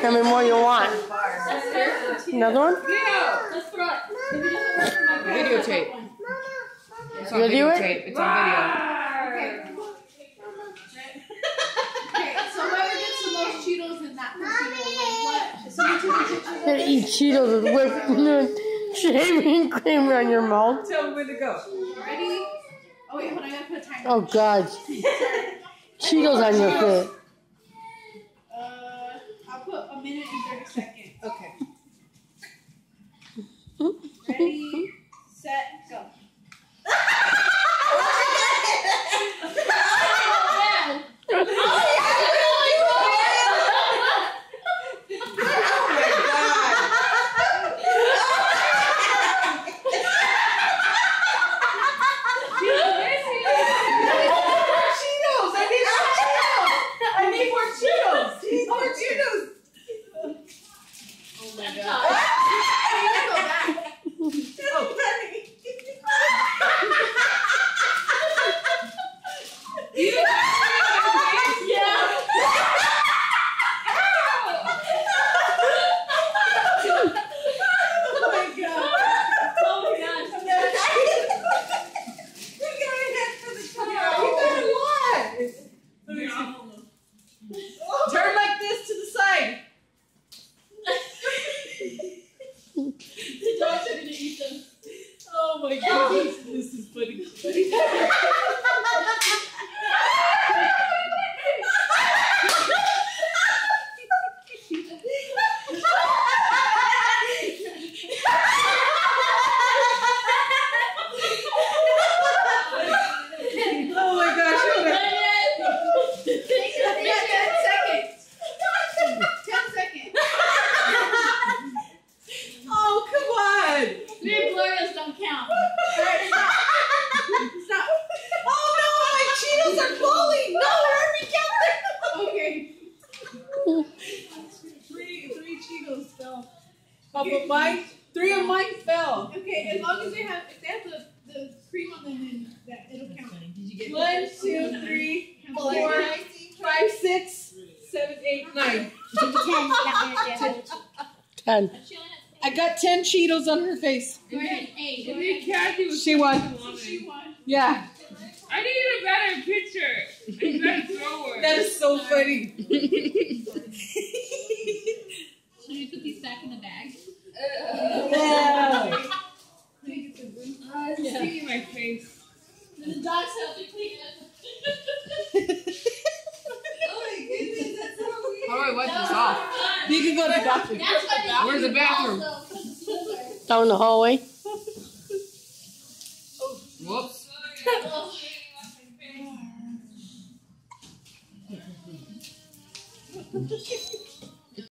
How many more you want? Another one? Let's throw it. If you just want to Videotape. It's on Video it? videotape. It's on video. Okay, Okay, so whoever gets the most Cheetos in that person will win. What? Somebody take a picture. Gonna eat Cheetos with whipped shaving cream on your mouth. Tell them when to go. Ready? Oh wait, hold on. I gotta put a timer. Oh God. Cheetos on your foot. Uh, I'll put a minute and 30 seconds. like, oh, this Three, three Cheetos fell. Oh, but mine, three of mine fell. Okay, as long as they have, if they have the, the cream on them, then that it'll count. did you One, two, three, four, five, six, seven, eight, nine. Ten. I got ten Cheetos on her face. Go ahead, eight. Go I think ahead. Kathy was She won. She won. Yeah, I need a better picture. A better thrower. that is so funny. Should we put these back in the bag? Yeah. Uh, it's sticking my face. And the dogs help me clean it How do I wipe this off? You can go to the bathroom. That's Where's the bathroom? Down the hallway. Oh. Whoops. Ha ha ha ha!